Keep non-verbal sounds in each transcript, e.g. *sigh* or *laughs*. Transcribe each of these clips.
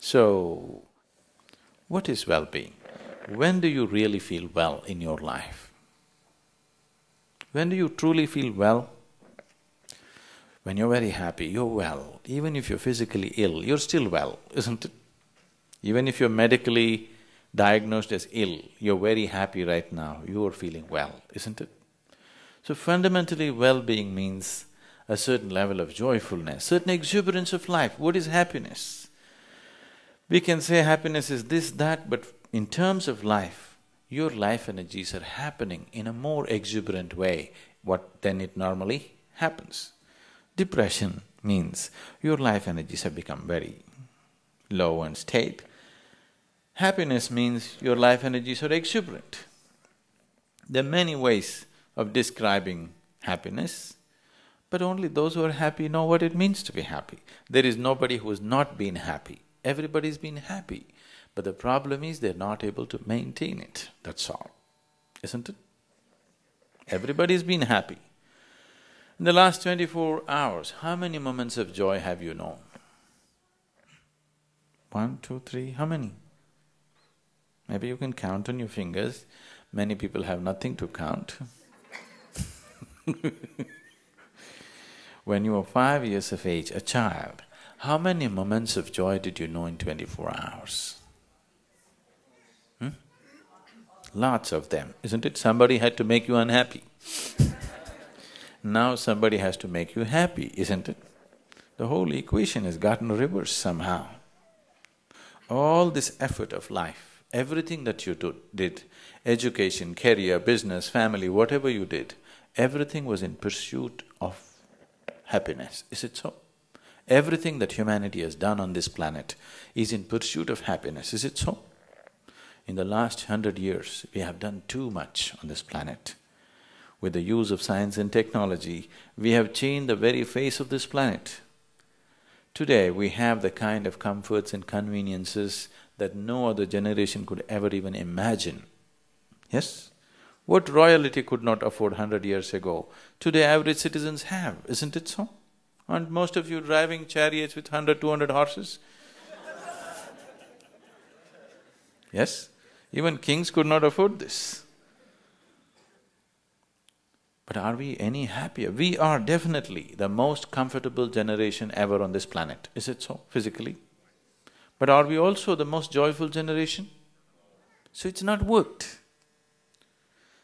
So, what is well-being? When do you really feel well in your life? When do you truly feel well? When you're very happy, you're well. Even if you're physically ill, you're still well, isn't it? Even if you're medically diagnosed as ill, you're very happy right now, you're feeling well, isn't it? So fundamentally, well-being means a certain level of joyfulness, certain exuberance of life. What is happiness? We can say happiness is this, that, but in terms of life, your life energies are happening in a more exuberant way what than it normally happens. Depression means your life energies have become very low and state. Happiness means your life energies are exuberant. There are many ways of describing happiness, but only those who are happy know what it means to be happy. There is nobody who has not been happy. Everybody's been happy. But the problem is they're not able to maintain it, that's all, isn't it? Everybody's been happy. In the last twenty-four hours, how many moments of joy have you known? One, two, three, how many? Maybe you can count on your fingers. Many people have nothing to count. *laughs* when you were five years of age, a child, how many moments of joy did you know in twenty-four hours? Hmm? Lots of them, isn't it? Somebody had to make you unhappy. *laughs* now somebody has to make you happy, isn't it? The whole equation has gotten reversed somehow. All this effort of life, everything that you do, did, education, career, business, family, whatever you did, everything was in pursuit of happiness, is it so? Everything that humanity has done on this planet is in pursuit of happiness, is it so? In the last hundred years, we have done too much on this planet. With the use of science and technology, we have changed the very face of this planet. Today, we have the kind of comforts and conveniences that no other generation could ever even imagine. Yes? What royalty could not afford hundred years ago, today average citizens have, isn't it so? Aren't most of you driving chariots with hundred, two hundred horses? yes? Even kings could not afford this. But are we any happier? We are definitely the most comfortable generation ever on this planet, is it so, physically? But are we also the most joyful generation? So it's not worked.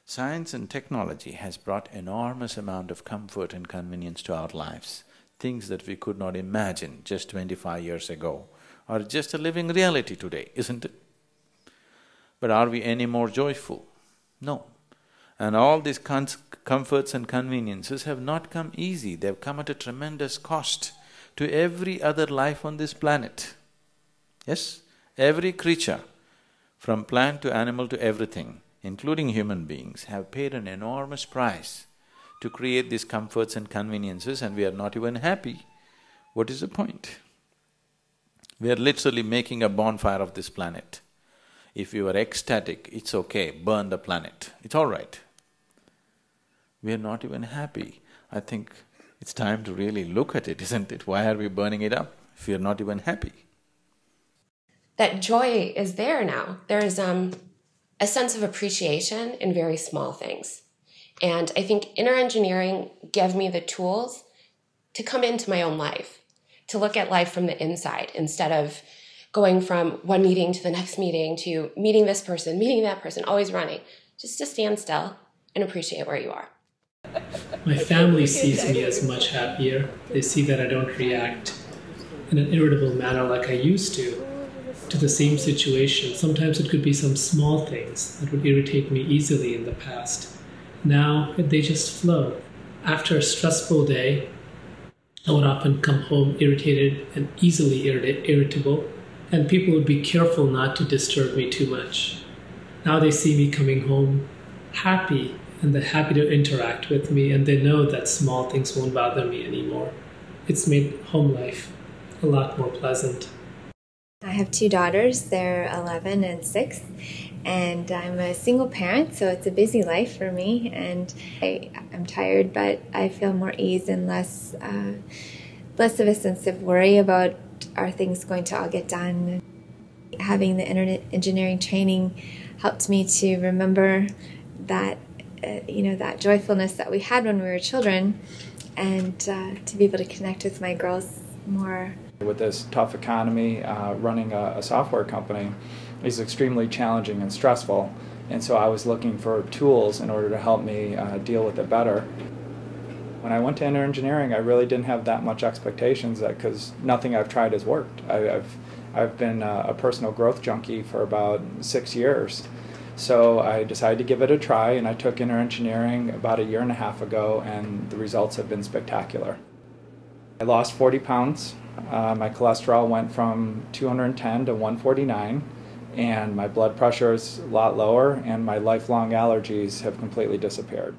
Science and technology has brought enormous amount of comfort and convenience to our lives. Things that we could not imagine just twenty-five years ago are just a living reality today, isn't it? But are we any more joyful? No. And all these comforts and conveniences have not come easy, they've come at a tremendous cost to every other life on this planet. Yes? Every creature, from plant to animal to everything, including human beings, have paid an enormous price to create these comforts and conveniences and we are not even happy. What is the point? We are literally making a bonfire of this planet. If you are ecstatic, it's okay, burn the planet, it's all right. We are not even happy. I think it's time to really look at it, *laughs* isn't it? Why are we burning it up if we are not even happy? That joy is there now. There is um, a sense of appreciation in very small things. And I think inner engineering gave me the tools to come into my own life, to look at life from the inside instead of going from one meeting to the *laughs* next meeting to meeting this person, meeting that person, always running. Just to stand still and appreciate where you are. My family sees me as much happier. They see that I don't react in an irritable manner like I used to to the same situation. Sometimes it could be some small things that would irritate me easily in the past. Now they just flow. After a stressful day, I would often come home irritated and easily irrit- irritable, and people would be careful not to disturb me too much. Now they see me coming home happy and they're happy to interact with me, and they know that small things won't bother me anymore. It's made home life a lot more pleasant. I have two daughters, they're 11 and 6, and I'm a single parent, so it's a busy life for me. And I, am tired, but I feel more ease and less, uh, less of a sense of worry about are things going to all get done? Having the inner engineering training helped me to remember that uh, you know that joyfulness that we had when we were children, and uh, to be able to connect with my girls more. With this tough economy, uh, running a, a software company is extremely challenging and stressful, and so I was looking for tools in order to help me uh, deal with it better. When I went to inner engineering, I really didn't have that much expectations because nothing I've tried has worked. I, have I've been a, a personal growth junkie for about six years. So I decided to give it a try, and I took inner engineering about a year and a half ago, and the results have been spectacular. I lost 40 pounds. Uh, my cholesterol went from 210 to 149, and my blood pressure is a lot lower, and my lifelong allergies have completely disappeared.